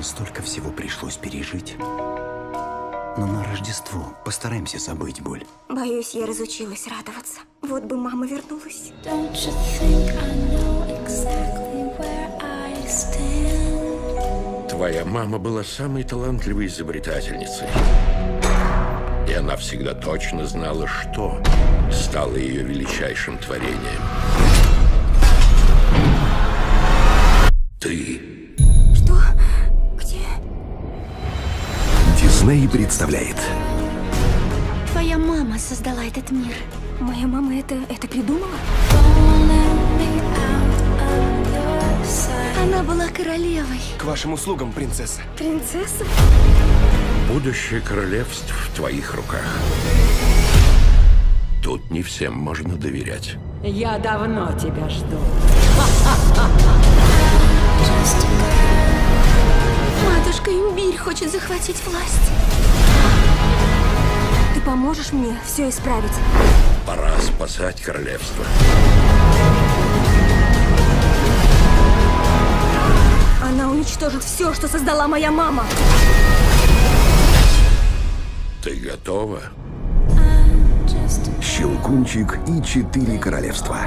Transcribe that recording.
Нам столько всего пришлось пережить. Но на Рождество постараемся забыть боль. Боюсь, я разучилась радоваться. Вот бы мама вернулась. Exactly? Твоя мама была самой талантливой изобретательницей. И она всегда точно знала, что стало ее величайшим творением. Ты. Дисней представляет Твоя мама создала этот мир. Моя мама это, это придумала? Она была королевой. К вашим услугам, принцесса. Принцесса? Будущее королевств в твоих руках. Тут не всем можно доверять. Я давно тебя жду. Хочет захватить власть. Ты поможешь мне все исправить? Пора спасать королевство. Она уничтожит все, что создала моя мама. Ты готова? Щелкунчик и четыре королевства.